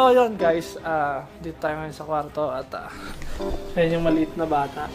So, yun guys. uh, dito tayo ngayon sa kwarto at ah, uh, ayan yung maliit na bata.